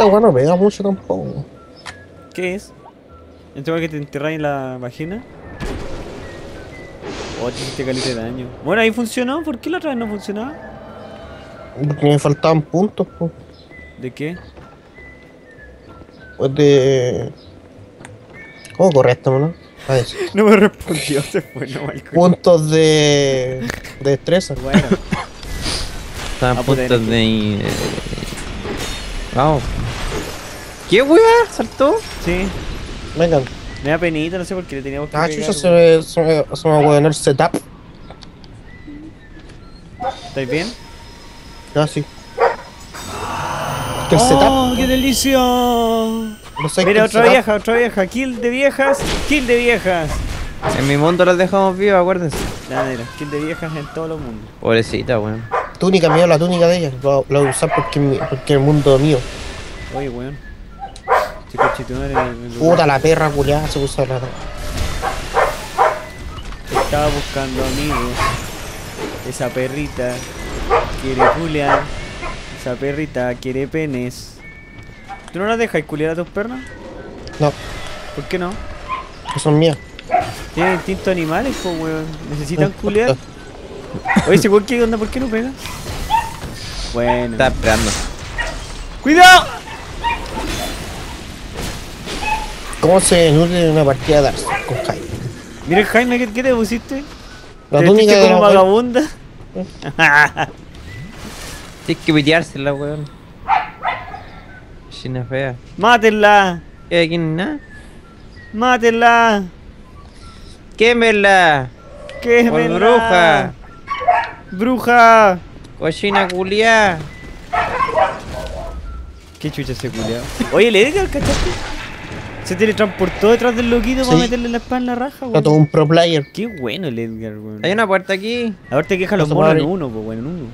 Esta weá no pega mucho tampoco. ¿Qué es? ¿Esta weá que te enterráis en la vagina? Oh, te caleta de daño. Bueno, ahí funcionó. ¿Por qué la otra vez no funcionaba? Porque me faltaban puntos, pues. ¿De qué? Pues de. ¿Cómo corre esta, no? A ver. No me respondió, se fue, no mal culo. Puntos de. de destreza. Bueno, Estaban Ah, puntos de. eh, Vamos. ¿Qué weá? ¿Saltó? sí. Vengan. Me da penita, no sé por qué le teníamos que Ah, chucha, se me, se me, se me ahueonó el setup. ¿Estáis bien? Ah, sí. Que el setup. ¡Oh, qué! No sé Mira, qué otra setup. vieja, otra vieja. Kill de viejas, kill de viejas. En mi mundo las dejamos vivas, acuérdense. Nada, kill de viejas en todos los mundos. Pobrecita, weón. Túnica mía, la túnica de ella. La, voy a usar porque, porque es el mundo mío. Oye, weón. Chico, chito, madre, me- me- Puta la perra culiada se usa la. Estaba buscando amigos. Esa perrita quiere culiar. Esa perrita quiere penes. ¿Tú no las dejas culiar a tus pernas? No, ¿Por qué no? que son mías. Tienen instinto animales, pues, weón. Necesitan culiar. Oye, ese weón, ¿qué onda? ¿Por qué no pega? Bueno. Estaba esperando. ¡Cuidado! ¿Cómo se nutre una partida de Dark Souls con Jaime? Mira, Jaime, ¿qué, qué te pusiste? La ¿Te túnica de la como vagabunda? Tienes que piteársela, weón. China fea. ¡Mátenla! ¿Qué aquí nada? ¡Mátenla! ¡Quémela! ¡Qué ¡Por bruja! ¡Bruja! ¡Cochina culiá! ¿Qué chucha ese culiao? Oye, el Edgar, ¿cachaste? Se teletransportó detrás del loquito para Sí. meterle la espada en la raja, Está todo weón. un pro player. Qué bueno el Edgar, weón. Hay una puerta aquí. Ahora te quejas los monos en uno, pues, bueno, en uno.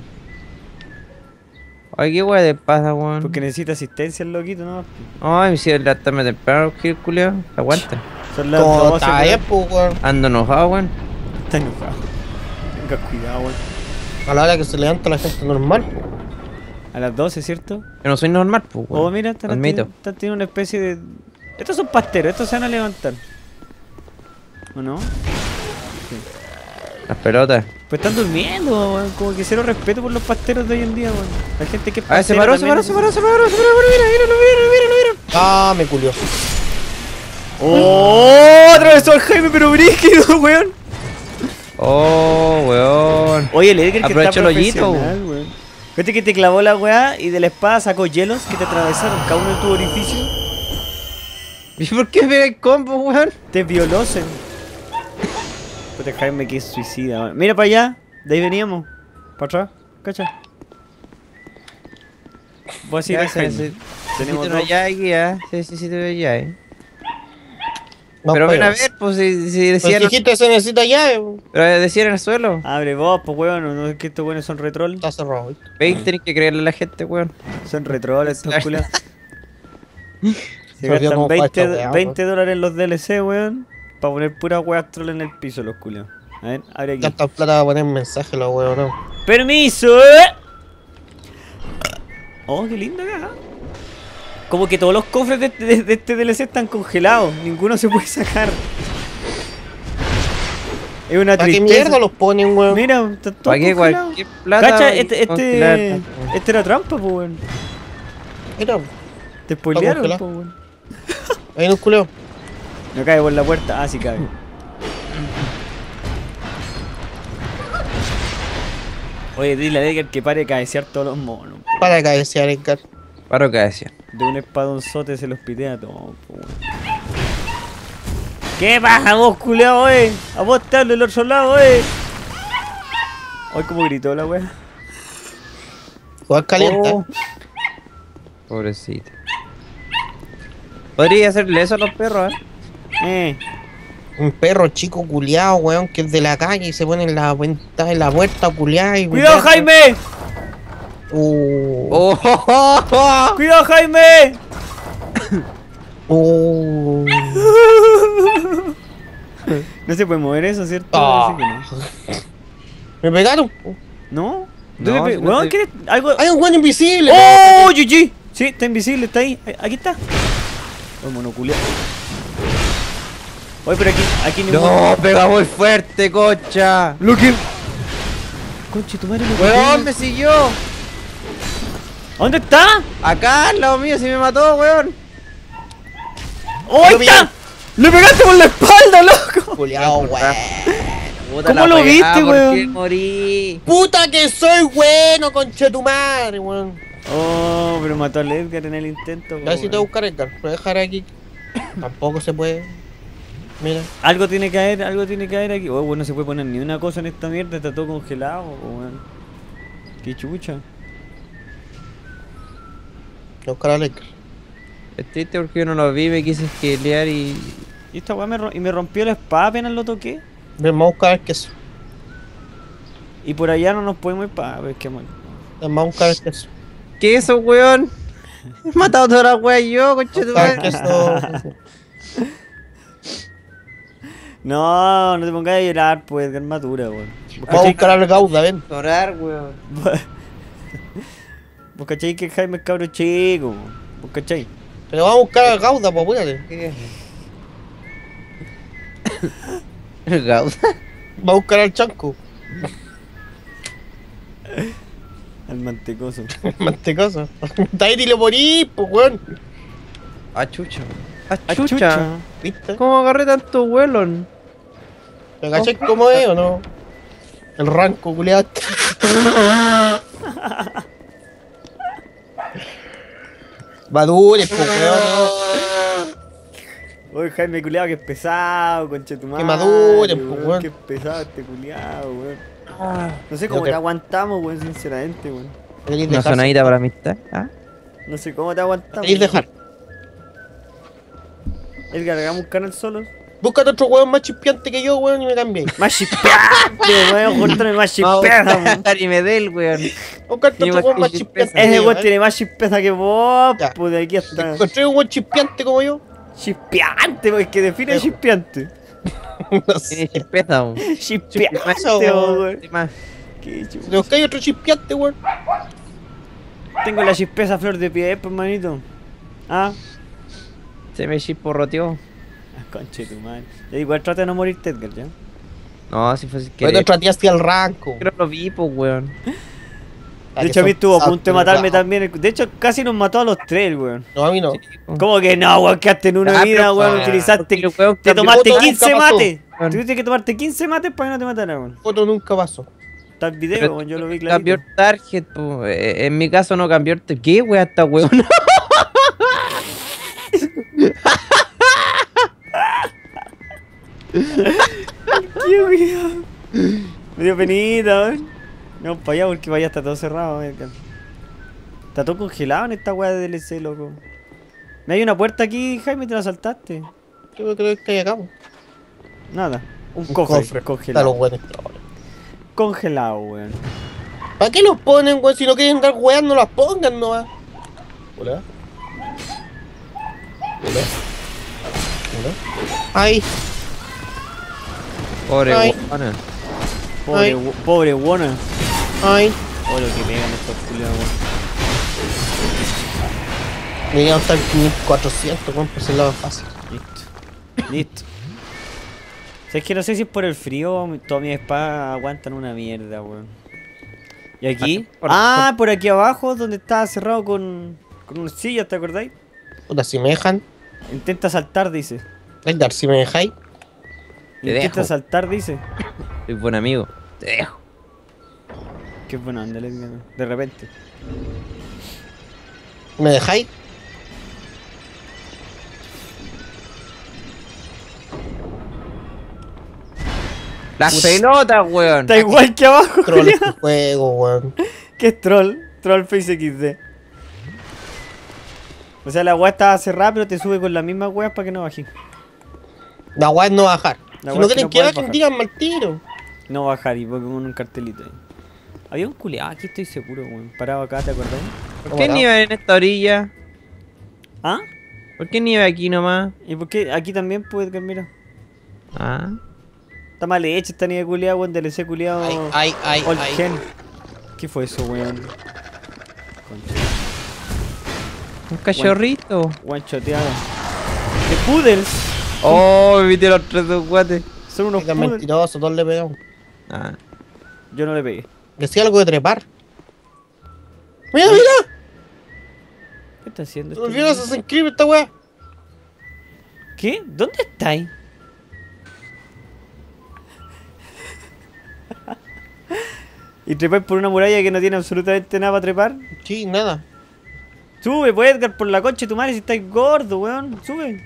Ay, qué weá de pasa, weón. Porque necesita asistencia el loquito, ¿no? Ay, si la tarde temprano, que culiao. Aguanta. Son las Como 12, está weón. ahí, pues, weón. Ando enojado, weón. Está enojado. Tenga cuidado, weón. A la hora que se levanta la gente normal, pues. A las 12, ¿cierto? Yo no soy normal, pues, weón. Oh, mira, están teniendo una especie de... Estos son pasteros, estos se van a levantar. ¿O no? Las pelotas. Pues están durmiendo, weón. Como que cero respeto por los pasteros de hoy en día, weón. La gente que es A ver, se paró, se paró, se paró, se paró, se paró, mira, míralo, míralo, míralo. Ah, me culió. ¡Oh! Atravesó al Jaime, pero brígido, weón. Oh, weón. Oye, el Edgar que está Aprovechó el hoyito, profesional, weón. Viste que te clavó la weá y de la espada sacó hielos que te atravesaron cada uno de tu orificio. ¿Y por qué me pega el combo, weón? Te violó, sen. Puta, Jaime que es suicida, weón. Mira para allá. De ahí veníamos. Para atrás. Cacha. Voy a seguir Ya, a Jaime. sí, sí. Tenemos Necesito una dos. aquí, ¿ah? Sí, sí, sí, te veo llave. Vamos Pero pa' ven a ver, pues si, si Pues decían. dijiste se necesita llave, weón. Pero decían en el suelo. Abre vos, pues weón. No es que estos weones son retrol. Está cerrado. Veis, tenés que creerle a la gente, weón. Son retrol estos Claro. Se gastan cómo fue 20, esta weá, 20 dólares en los DLC, weón. Para poner pura weas troll en el piso, los culiados. A ver, abre aquí. Tanta plata para poner mensaje, los weón, no. ¡Permiso! eh! Oh, qué linda acá. Como que todos los cofres de, de- de este DLC están congelados. Ninguno se puede sacar. Es una ¿Para qué tristeza. mierda los ponen, weón? Mira, están todos ¿Para qué cualquier plata? Cacha, este, este, este era trampa, pues, weón. Mira, Te spoilearon, pues, weón. Ahí nos culeo. No cae por la puerta. Ah, sí cae. Oye, dile a Edgar que pare de cabecear todos los monos. Para de cabecear, Edgar. Paro que decía. De un espadonzote se los pitea a todos. ¿Qué pasa vos, culeado, eh? A vos del otro lado, eh. Ay, como gritó la wea. Jugar caliente. Oh. Pobrecito. Podría hacerle eso a los perros, ¿eh? Eh. Un perro chico culiado, weón, que es de la calle y se pone en la ventana, en la puerta culiada y. ¡Cuidado, Jaime! Uh, ¡Oh! oh, oh, oh. ¡Cuidado, Jaime! uh. No se puede mover eso, ¿cierto? Ah. Así que no. Me pegaron. ¿No? No, ¿Dónde pe- weón, te- ¿qué? Algo. Hay un weón invisible. ¡Oh, GG! Sí, está invisible, está. Ahí- Aquí está. Oh, monoculeado. Oye, pero aquí, aquí ningún... No, pega muy fuerte, cocha. Lo que... Conche, tu madre lo que Weón, me siguió. ¿Dónde está? Acá, al lado mío, se me mató, weón. ¡Oh, ahí está! ¡Le pegaste por la espalda, loco! Culiao, weón. Puta ¿Cómo lo viste, ¿por weón? morí? Puta que soy bueno, concha tu madre, weón. Oh, pero mató al Edgar en el intento. A si te voy a buscar Edgar. Lo dejaré aquí. Tampoco se puede. Mira. Algo tiene que haber, algo tiene que haber aquí. Oh, bueno, no se puede poner ni una cosa en esta mierda, está todo congelado, weón. Qué chucha. Voy a buscar a Edgar. Es triste porque yo no lo vi, me quise esquilear y... Y esta weá me, y me rompió la espada apenas lo toqué. Vamos a buscar el queso. Y por allá no nos podemos ir para. ver qué mal. Vamos a buscar el queso. ¿Qué es eso, weón? He matado toda la weá yo, coche tu Buscar el madre. queso. No, no te pongas a llorar, pues, Edgar Madura, weón. ¿Vos Vamos a buscar al Gauda, ven. Llorar, weón. vos cachai que Jaime es cabro chico? weón? ¿Vos cachai? Pero vamos a buscar al Gauda, pues apúrate. El Gauda. Vamos a buscar al Chanco. Al mantecoso. Mantecoso. Tahiti lo morí, pues weón. Ah, chucha. Ah, Ah, chucha. ¿Viste? ¿Cómo agarré tanto vuelo? ¿Me caché cómo es o no? El ranco, culiado. Madures, pues weón. Oye, Jaime culiado que es pesado, conchetumare. Que madure, weón, pues, weón. Que es pesado este culiado, weón. Ah, No sé cómo que- te aguantamos, weón, sinceramente, weón. ¿Queréis Una sonadita para amistad. ¿Ah? No sé cómo te aguantamos. ¿Queréis dejar? Edgar, hagamos un canal solo. Búscate otro weón más chispeante que yo, weón, y me cambié. Más chispeante, weón, júntame más chispeza, weón. Ari Medel, weón. Búscate otro weón que más chispeante. Ese weón ¿eh? tiene más chispeza que vos, pues de aquí hasta. Encontré un weón chispeante como yo. Chispeante, pues que define Ejo. chispeante. no sé. Chispeza, weón. Chispeante, weón. ¿Qué más? Qué Si otro chispeante, weón. Tengo la chispeza a flor de pie, pues, manito. Ah, Se me chisporroteó. ah, conche tu madre. Ya igual trata de no morirte, Edgar, ¿ya? No, si fue sin Bueno, querer. trateaste al ranco. Yo no lo vi, pues, weón. De hecho, a mí estuvo a punto de matarme también. De hecho, casi nos mató a los tres, weón. No, a mí no. ¿Cómo que no, weón? Quedaste en una Ah, vida, weón. ah, Utilizaste. Te cambió tomaste todo, 15 nunca pasó. mates. Tuviste que tomarte 15 mates para que no te mataran, weón. Foto nunca pasó. Está el video, Pero weón. Yo lo vi Cambió clarito. el target, pues. En mi caso no cambió el target. ¿Qué, weón? Esta weón. Qué weón. Me dio penita, weón. No, para allá porque para allá está todo cerrado, weón. Está todo congelado en esta weá de DLC, loco. Me hay una puerta aquí, Jaime, te la saltaste. Yo creo que hay acá. po. Nada. Un, Un cofre, Está congelado. los weones. Congelado, weón. ¿Para qué los ponen, weón? Si no quieren dar weas, no las pongan nomás. Hola. Hola. Hola. Ay, Pobre Ay. Pobre, Ay. pobre Wona. Ay. Oh, lo que pegan estos culiados, weón. Me iba a estar 1400, weón, por ese lado fácil. Listo. Listo. O sea, es que no sé si es por el frío todas mis espadas aguantan una mierda, weón. ¿Y aquí? Por- ah, por aquí abajo, donde estaba cerrado con, con una silla, ¿te acordáis? Puta, si me dejan. Intenta saltar, dice. Edgar, si me dejáis. Te Intenta dejo. saltar, dice. Soy buen amigo. Te dejo. Qué bueno, ándale, de repente. ¿Me dejáis? Las pelotas, weón. Está igual que abajo, Troll este juego, weón. ¿Qué es troll? Troll Face XD. O sea, la weá estaba cerrada, pero te sube con la misma weá para que no bajes. La wea es no bajar. La si no es que quieren no que bajen, bajar. díganme al tiro. No bajar y porque con un cartelito ahí. Había un culiado, aquí estoy seguro, weón. Parado acá, ¿te acordás? ¿Por qué nieve en esta orilla? ¿Ah? ¿Por qué nieve aquí nomás? ¿Y por qué aquí también puede? Mira. Ah. Está mal hecha esta nieve culiado, weón. DLC culiado. Ay, ay, ay, ay. Gen. ¿Qué fue eso, weón? Un cachorrito. Guanchoteado. De poodles. Oh, me metí los tres dos guates. Son unos poodles. mentiroso, todos le pegamos. Ah. Yo no le pegué. Decía algo de trepar. Mira, mira. ¿Qué está haciendo Se este olvidó niño? Assassin's Creed esta weá. ¿Qué? ¿Dónde estáis? ¿Y trepar por una muralla que no tiene absolutamente nada para trepar? Sí, nada. Sube, pues Edgar, por la concha de tu madre si estáis gordo, weón. Sube.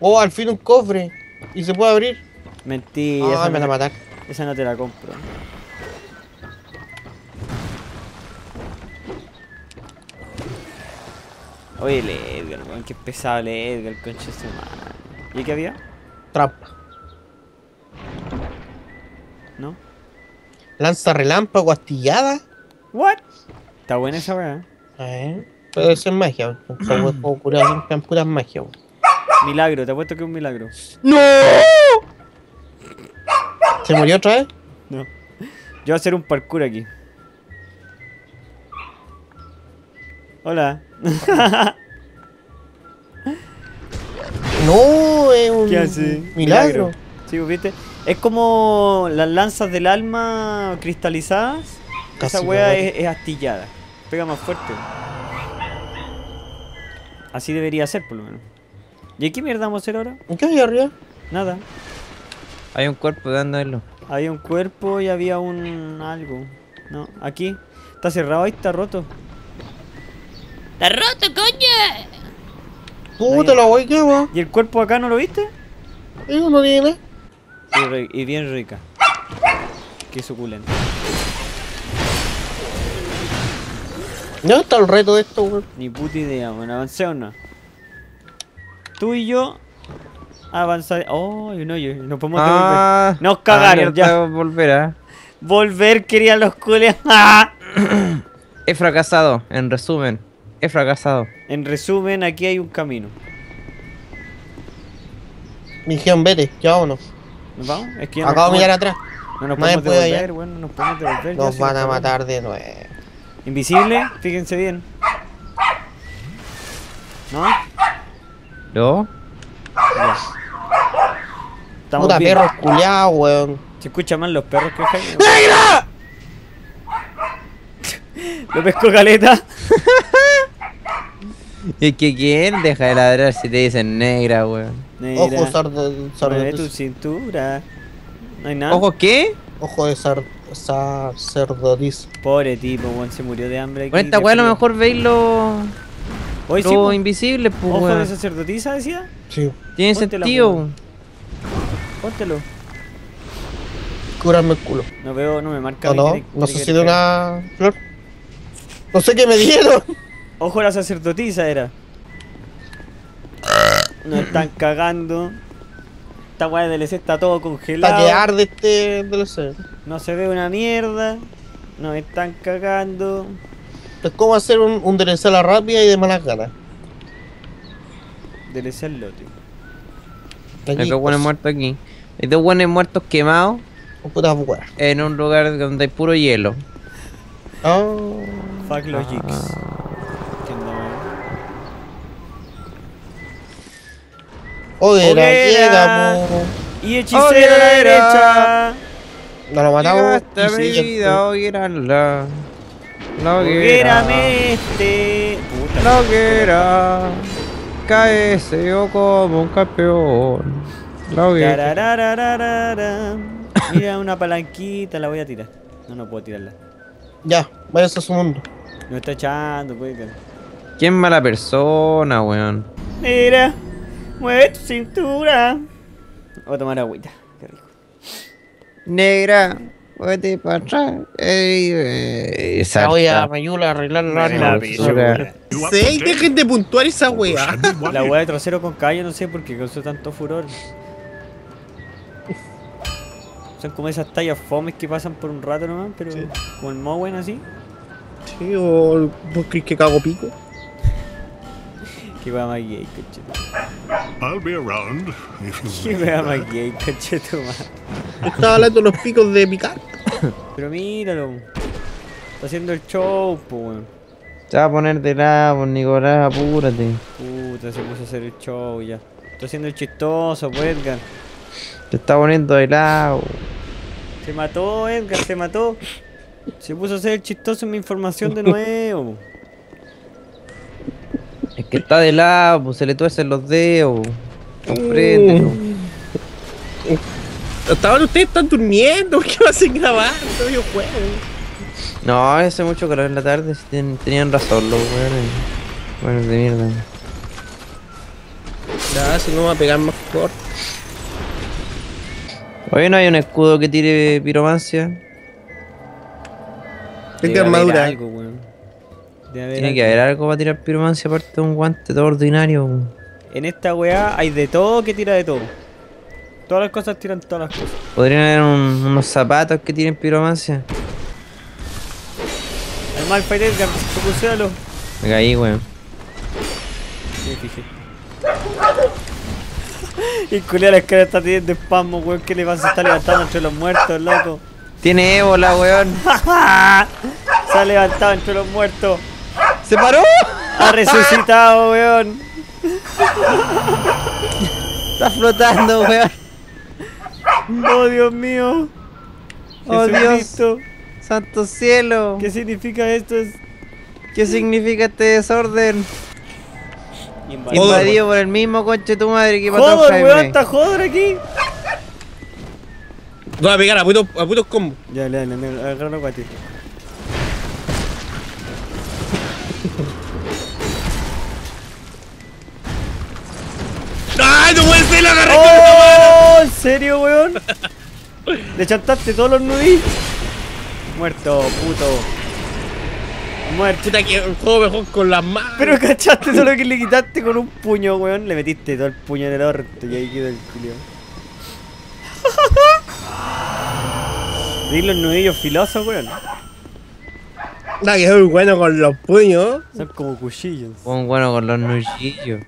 Oh, al fin un cofre. Y se puede abrir. Mentira, Ah, esa, me no van a te, matar. esa no te la compro. Oye, el Edgar, weón, qué pesado el Edgar, concha de su madre. ¿Y qué había? Trampa. ¿No? Lanza relámpago astillada. ¿What? Está buena esa weá. Eh, puede ser magia. weón. Curar limpian puras magia. weón. Milagro, te apuesto que es un milagro. ¡No! ¿Se murió otra vez? No. Yo voy a hacer un parkour aquí. Hola. No, es un ¿Qué hace? milagro. Sí, ¿viste? Es como las lanzas del alma cristalizadas. Casi Esa wea es, es astillada. Pega más fuerte. Así debería ser, por lo menos. ¿Y qué mierda vamos a hacer ahora? ¿En qué hay arriba? Nada. Hay un cuerpo dándolo. Había un cuerpo y había un algo. No, aquí. Está cerrado ahí, está roto. ¡Está roto, coño! Puta la wey, ¿qué va? ¿Y el cuerpo acá no lo viste? Eso no tiene. Y, y bien rica. Qué suculenta. ¿Dónde está el reto de esto, weón? Ni puta idea, bueno, avancemos no. Tú y yo avanzar. Oh, no, yo, no podemos Ah, devolver. Nos cagaron, ah, ya. Volverá. Volver querían los cules. ¡Ah! He fracasado, en resumen. He fracasado. En resumen, aquí hay un camino. Dijeron, vete, ya vámonos. ¿Nos vamos? Es que ya no Acabo de mirar atrás. No nos podemos devolver, bueno, no nos podemos devolver. Nos van a matar de nuevo. Invisible, fíjense bien. ¿No? Ya. Estamos Puta bien. perro culiao, weón. Se escuchan más los perros que Jaime. Lo pesco caleta. ¿Y que quién deja de ladrar si te dicen negra, weón? Ojo sardo, mueve tu sardo, cintura. No hay nada. ¿Ojo qué? ojo de sar, sacerdotis. Pobre tipo, weón, se murió de hambre. aquí, Con esta weá a lo mejor veis lo, Hoy sí, po. invisible, pues Ojo de weón. sacerdotisa, decía. Sí. Tiene Póntela, sentido. weón. Póntelo. Curarme el culo. No veo, no me marca. No, no, no sé si de una flor. No sé qué me dieron. Ojo la sacerdotisa era. Nos están cagando. Esta weá de DLC está todo Para congelado. que arde este DLC. No se ve una mierda. Nos están cagando. Es como hacer un, un DLC a la rápida y de malas ganas. DLC al lote. Hay dos buenos pues, muertos aquí. Hay dos buenos muertos quemados putas weas. en un lugar donde hay puro hielo. Oh. Fuck Logics. Ah. ¿Qué onda, weón? Hoguera, Hoguera. llegamos. Y hechicero a la derecha. No lo matamos. Llegaste a y mi siguiente. vida, hoguera, la. La Hoguera este. La hoguera. Cae yo como un campeón. La hoguera. Mira una palanquita, la voy a tirar. No, no puedo tirarla. Ya, váyase a su mundo. Me está echando, pues. que- ¿Quién mala persona, weón? Mira, mueve tu cintura. Voy a tomar agüita. Qué rico. Negra, vete para atrás. Ey, ey, Ya voy a. Mayula a arreglar la la Hoguera. Sí, dejen de puntuar esa wea. La hueá de trasero con callo no sé por qué causó tanto furor. Son como esas tallas fomes que pasan por un rato nomás, pero como el Mowen así. Sí, o vos crees que cago pico. Que va más gay, concheto. I'll be around if you Que va más gay, concheto, man. Estaba hablando de los picos de picar. Pero míralo. Está haciendo el show, po, weón. Se va a poner de lado, Nicolás, apúrate. Puta, se puso a hacer el show ya. Está haciendo el chistoso, pues Edgar. Se está poniendo de lado. Se mató, Edgar, se mató. Se puso a hacer el chistoso en mi información de nuevo. Es que está de lado, pues se le tuercen los dedos. Compréndelo. Estaban ustedes están durmiendo, ¿qué va a? Yo juego. No, hace mucho calor en la tarde, tenían razón los weones. Bueno, de mierda. Ya, si no va a pegar más corto. Oye, ¿no hay un escudo que tire piromancia? Debe que haber armadura. algo, weón. Tiene que haber algo para tirar piromancia aparte de un guante todo ordinario. weón. En esta weá hay de todo que tira de todo. Todas las cosas tiran todas las cosas. Podrían haber un- unos zapatos que tiren piromancia. El Malfight Edgar, focusealo. Me caí, weón. Me fijé. Y culia la escala está teniendo espasmo, weón. ¿Qué le pasa? Está levantando entre los muertos, loco. Tiene ébola, weón. Se ha levantado entre los muertos. ¡Se paró! Ha resucitado, weón. Está flotando, weón. Oh, Dios mío. Oh, Dios. Santo cielo. ¿Qué significa esto? Es ¿Qué significa este desorden? invadido. Invadido por el mismo conche tu madre que mató a Joder, weón, está joder aquí. No va a pegar a putos, a putos combos. Ya, le, le, agárralo para ti. ¡Ay, no puede ser! ¡La agarré! ¡Oh! ¿En serio, weón? Le chantaste todos los nudillos. Muerto, puto. Muerto. Puta que juego mejor con las manos. Pero cachaste solo que le quitaste con un puño, weón. Le metiste todo el puño en el orto y ahí quedó el culio. Vi los nudillos filosos, weón. Nada, que soy bueno con los puños. Son como cuchillos. Un bueno con los nuchillos.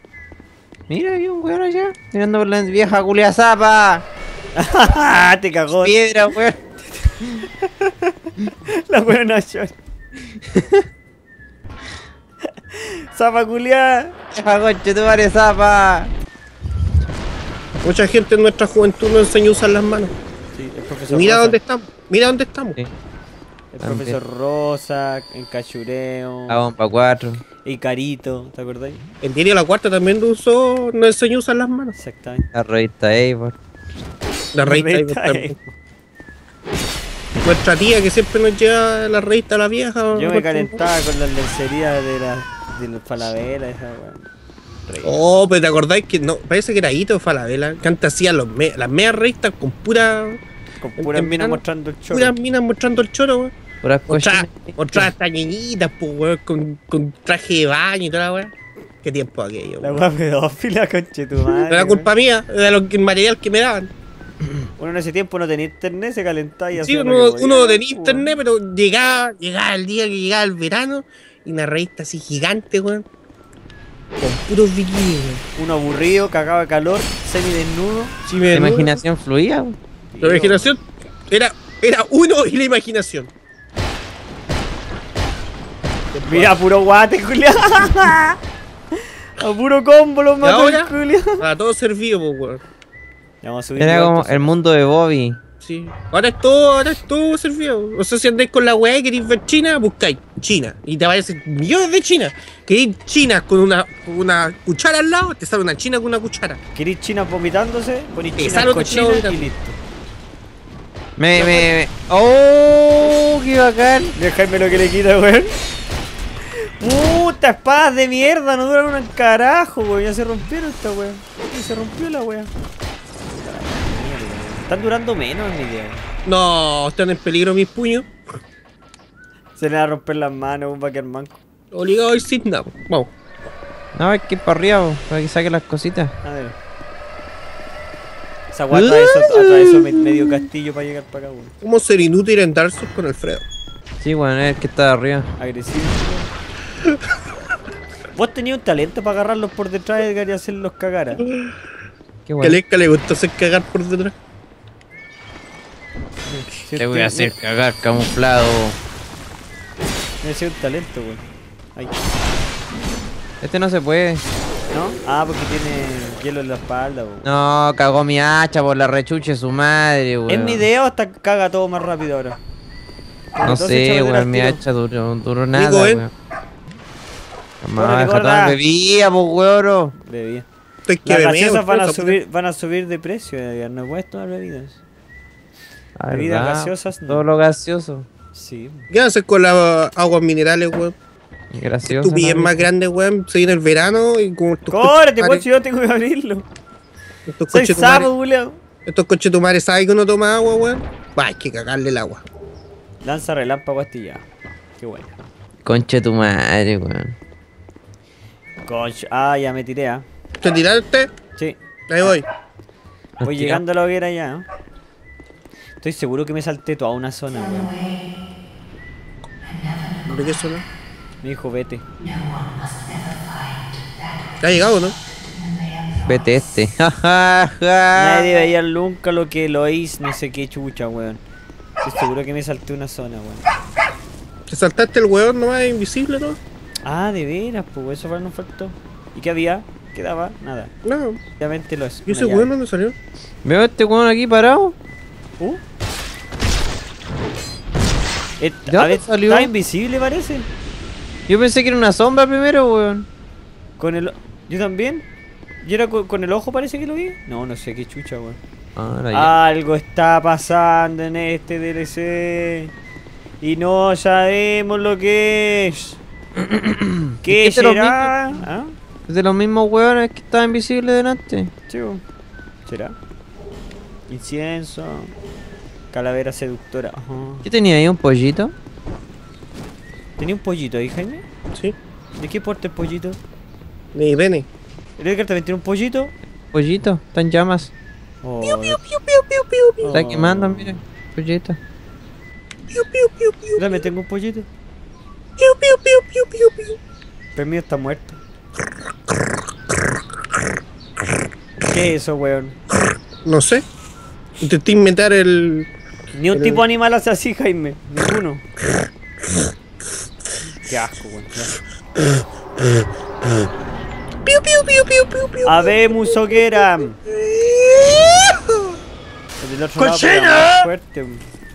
Mira, hay un weón allá. Mirando por la vieja culia zapa. Te cagó Piedra, weón. la weona John. Zapa culiá. Vieja conche tu madre zapa. Mucha gente en nuestra juventud no enseñó a usar las manos. Sí, el profesor Mira Rosa. dónde estamos. Mira dónde estamos. Sí. El profesor Rosa, en cachureo. La bomba 4. Y Carito, ¿te acordáis? El diario La Cuarta también lo usó, no enseñó a usar las manos. Exactamente. La revista Avon. La revista ahí Revista también. Nuestra tía que siempre nos lleva la revista a la vieja. Yo me calentaba con las lencerías de la de los Falabella, esa weón. Oh, pero te acordáis que no, parece que era Hito Falabella, que antes hacía los me- las medias revistas con pura, Con puras minas mostrando el choro. puras minas mostrando el choro, weón. Puras Mostraba, cochinas. mostraba hasta ñeñitas, pues, weón, con, con traje de baño y toda la weón. Qué tiempo aquello, La weón. pedófila, conche tu madre. Era culpa mía, era lo que, el material que me daban. Uno en ese tiempo no tenía internet, se calentaba y Sí, uno, uno tenía internet, pero llegaba, llegaba el día que llegaba el verano y una revista así gigante, weón. Con puros bikinis, weón. Uno aburrido, cagado de calor, semidesnudo. Sí, me- La imaginación fluía. weón. La imaginación era, era uno y la imaginación. Mira, puro guate, Julián. A puro combo los mató? Julián. Para todo servido, pues, weón. Ya vamos a subir Era como el mundo de Bobby. Sí. Ahora es todo, ahora es todo servido. O sea, si andáis con la weá y queréis ver China, buscáis China. Y te aparecen millones de China. Queréis China con una, una cuchara al lado, te sale una China con una cuchara. ¿Queréis China vomitándose? Ponéis China China y listo. Me, me, me. ¡Oh! ¡Qué bacán! Dejarme lo que le quita, weón. Puta, espadas de mierda, no duran un carajo, weón. Ya se rompieron esta weón. Ya se rompió la weón. Están durando menos, mi idea. No, están en peligro mis puños. Se le va a romper las manos, un quedar manco. Obligado a ir sin nada. Vamos. No, hay que ir para arriba, para que saque las cositas. A ver. Esa weá atravesó, atravesó me- medio castillo para llegar para acá, weón. ¿Cómo ser inútil en Dark Souls con Alfredo? Sí, bueno, es el que está de arriba. Agresivo. Vos tenías un talento para agarrarlos por detrás Edgar, y hacerlos cagar. ¿ah? Qué Que bueno. a Lesca le gusta hacer cagar por detrás. Te voy a hacer cagar camuflado. Debe ser un talento, weón. Este no se puede. ¿No? Ah, porque tiene hielo en la espalda, po. No, cagó mi hacha por la rechuche de su madre, weón. ¿Es mi idea o hasta caga todo más rápido ahora? No sé, weón, mi hacha duró, duró nada, Digo, ¿eh? weón. Bebida, pues, weón. Que Las gaseosas van a subir, van a subir de precio, Edgar. No puedes tomar bebidas. Ah, Bebidas ¿verdad? gaseosas, no. Todo lo gaseoso. Sí. ¿Qué haces con las aguas minerales, weón? Gracioso. Tu pilla es más grande, weón. Se viene el verano y como estos ¡Córrete, pues, yo tengo que abrirlo! Estos Soy sapo, Julio. estos conchetumares saben que uno toma agua, weón. Va, hay que cagarle el agua. Lanza relámpago astillado. Qué bueno. Conche tu madre, weón. Conch. Ah, ya me tiré, ¿ah? ¿Te tiraste? Sí. Ahí voy. Nos Voy llegando a la hoguera ya, ¿no? Estoy seguro que me salté toda una zona, weón. ¿De qué zona? Me dijo, vete. ¿Ya ha llegado, no? Vete este. Nadie veía nunca lo que lo hice, no sé qué chucha, weón. Estoy seguro que me salté una zona, weón. ¿Te saltaste el weón nomás invisible, no? Ah, de veras, pues eso para nos faltó. ¿Y qué había? ¿Qué daba? Nada. No. Obviamente lo es. ¿Y ese weón dónde salió? Veo a este weón aquí parado. Uh. Eh, ¿De a dónde ver, salió? Está invisible, parece. Yo pensé que era una sombra primero, weón. Con el. Yo también. ¿Y era con, con el ojo parece que lo vi? No, no sé qué chucha, weón. Ya. Algo está pasando en este DLC. Y no sabemos lo que es. ¿Qué Es será? ¿Ah? Es de los mismos weones que estaba invisible delante. Chivo. ¿Será? Incienso. Calavera seductora. Ajá. ¿Qué tenía ahí? ¿Un pollito? ¿Tenía un pollito ahí, Jaime? Sí. ¿De qué porte el pollito? Mi pene. ¿El Edgar también tiene un pollito? Pollito, está en llamas. Oh, Está oh. quemando, mire. Pollito. Piu, piu, piu, piu, también tengo un pollito. piu, piu, piu, piu, piu, piu. Pero el mío está muerto. ¿Qué es eso, weón? No sé. Intenté inventar el. Ni un El- tipo animal hace así, Jaime. Ninguno. Qué asco, asco. Piu, piu, piu, piu, piu, piu. Habemos hoguera. El otro ¡Cochina! fuerte.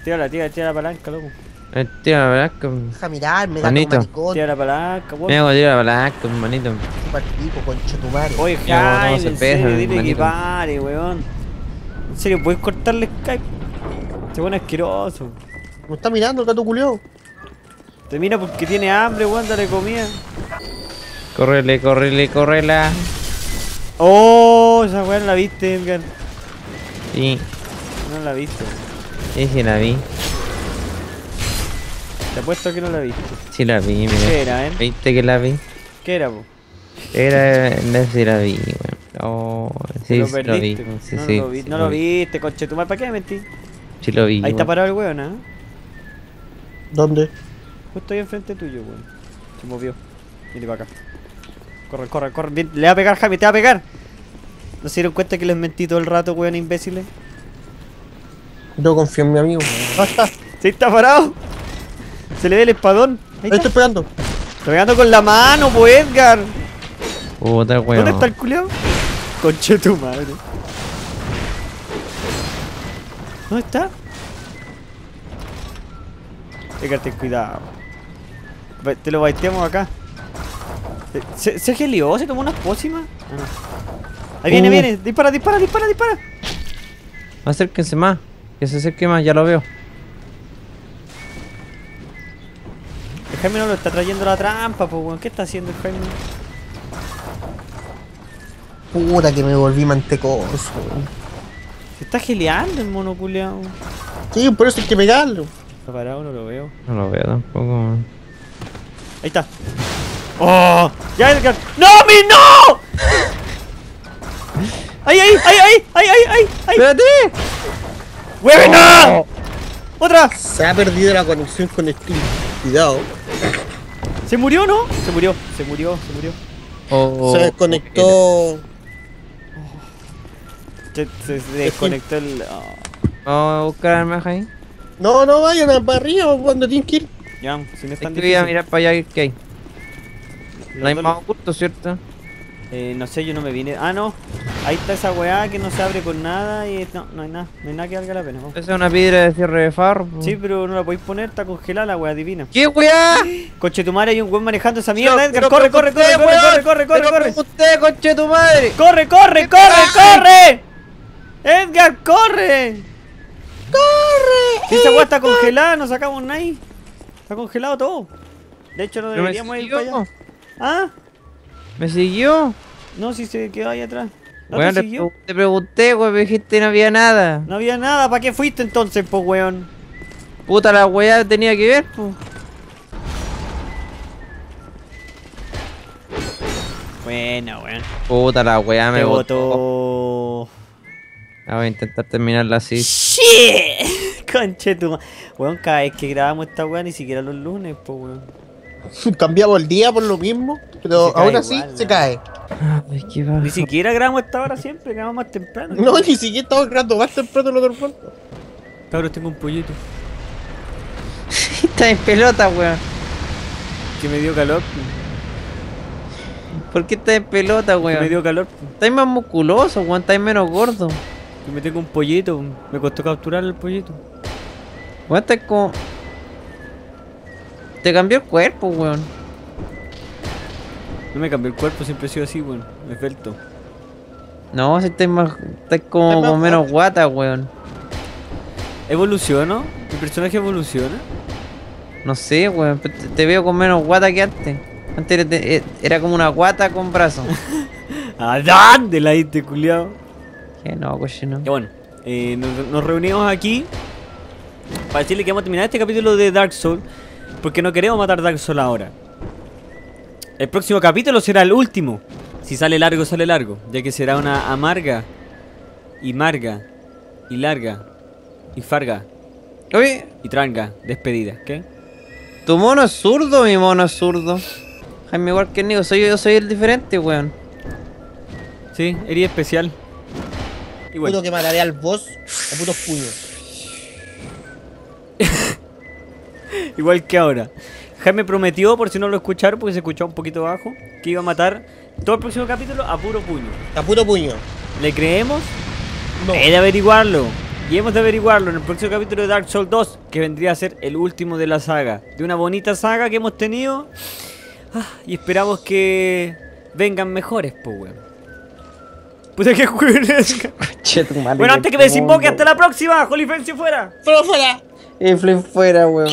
Tira tira, tira la palanca, loco. Eh, Tira la palanca. Deja mirarme, Manito. gato maricón. Tira la palanca, Me weón. hago tira la palanca, manito. Pico, concha tu madre. Oye, no, Jaime, se en pesa, serio, dile que manito. pare, weón. En serio, ¿puedes cortarle Skype? Este weón es asqueroso. Me está mirando el gato culiao. Te mira porque tiene hambre, weón, dale comida. Correle, correle, correla. Oh, esa weón no la viste, Edgar. Sí, No la viste. sí, sí la vi. Te apuesto que no la viste. Sí la vi, ¿Qué mira. era, eh? ¿Viste que la vi? ¿Qué era, po? Era, no sí la vi, weón. Oh, sí, lo sí lo vi. Sí, no sí, lo, vi- sí no lo viste, conchetumar. ¿Para qué me mentí? Sí lo vi. Ahí está parado el weón, ¿ah? ¿Dónde? Justo ahí enfrente tuyo, weón. Se movió. Mire para acá. Corre, corre, corre. Bien, Le va a pegar, Jaime, te va a pegar. ¿No se dieron cuenta que les mentí todo el rato, weón, imbéciles? Yo confío en mi amigo. Basta. ¿Sí está parado? Se le ve el espadón. Ahí está. estoy pegando. Está pegando con la mano, pues, Edgar. Puta, weón. ¿Dónde está el culiao? Conche tu madre. ¿Dónde está? Edgar, ten cuidado. Te lo baiteamos acá. Eh, ¿Se, se gelió? ¿Se tomó unas pócimas? Ah, no. Ahí viene, Uh. viene. Dispara, dispara, dispara, dispara. Acérquense más. Que se acerque más, ya lo veo. El Jaime no lo está trayendo a la trampa, pues, weón. ¿Qué está haciendo el Jaime? Puta que me volví mantecoso. Se está geleando el mono culiao. Sí, por eso hay que pegarlo. Está parado, no lo veo. No lo veo tampoco. weón. Ahí está. ¡Oh! ¡Ya, Edgar! ¡No, mi no! ¡Ay, ay, ay, ay! ¡Ay, ay, ay! ay! ¡Espérate! ¡Buena! ¡Otra! Se ha perdido la conexión con Steam. Cuidado. ¿Se murió, no? Se murió, se murió, se murió. Oh, Se desconectó. Se, se- se desconectó el. oh. Vamos a buscar armas ahí. No, no vayan para arriba cuando tienen que ir. Ya, si no es tan voy a mirar para allá que hay. No hay más oculto, ¿cierto? Eh, no sé, yo no me vine. Ah, no. Ahí está esa weá que no se abre con nada y no, no hay nada. No hay nada que valga la pena. vamos. Esa es una piedra de cierre de farro. Sí, pero no la podéis poner, está congelada la weá divina. ¿Qué weá? Coche tu madre, hay un weón manejando esa mierda, Edgar. pero Corre, corre, corre, corre, weón. corre, corre, corre, corre. pregunté, conche tu madre. ¡Corre, corre, corre, corre! ¡Edgar, corre! ¡Corre! Si esa weá está congelada, no sacamos nada ahí. Está congelado todo. De hecho, no deberíamos ir para allá. ¿Ah? Me siguió. No, si se quedó ahí atrás. ¿No Weón, te siguió? te pregunté, weón, me dijiste no había nada. No había nada, ¿para qué fuiste entonces, po weón? Puta, la weá tenía que ver, po. Bueno, weón. Puta, la weá me Me botó. botó. Ah, voy a intentar terminarla así. ¡Shit! Conche tu Weón, cada vez que grabamos esta weá, ni siquiera los lunes, po weón. Cambiamos el día por lo mismo, pero aún así igual, se ¿no? cae. Ay, qué. Ni siquiera grabamos esta hora siempre, grabamos más temprano. No, ni siquiera estaba grabando más temprano lo otro pronto. Cabros, tengo un pollito. Está en pelota, weón. Que me dio calor. ¿Por qué está en pelota, Que me weón? dio calor. Estáis más musculoso, weón. Estáis menos gordo. Que me tengo un pollito. Me costó capturar el pollito. Weón, estáis como. Te cambió el cuerpo, weón. No me cambió el cuerpo, siempre he sido así, weón. Me esbelto. No, si estáis más. Estáis como con menos guata, weón. ¿Evoluciono? ¿Mi personaje evoluciona? No sé, weón. pero Te, veo con menos guata que antes. Antes era, era como una guata con brazos. ¿A dónde la diste, culiao? Que no, coche, no. Ya bueno, eh, nos, nos reunimos aquí para decirle que vamos a terminar este capítulo de Dark Souls porque no queremos matar Dark Souls ahora. El próximo capítulo será el último. Si sale largo, sale largo, ya que será una amarga y marga y larga y farga Oye, y tranga despedida, ¿qué? ¿tu mono es zurdo mi mono es zurdo? Jaime, igual que el Nico, soy, yo soy el diferente, weón. Sí, herida especial. Bueno, Puto que mataré al boss a putos puños. igual que ahora. Jaime prometió, por si no lo escucharon, porque se escuchó un poquito bajo, que iba a matar todo el próximo capítulo a puro puño. A puto puño. ¿Le creemos? No. He de averiguarlo. Y hemos de averiguarlo en el próximo capítulo de Dark Souls 2, que vendría a ser el último de la saga. De una bonita saga que hemos tenido. Ah, y esperamos que vengan mejores, pues, weón. Puta que juego Bueno, antes que me desinvoque, hasta la próxima. Jolifencio fuera. ¡Pero fuera! Y fuera, weón.